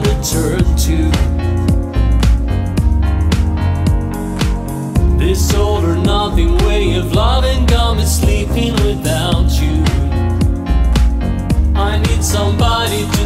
To turn to. This all or nothing way of loving got me sleeping without you. I need somebody to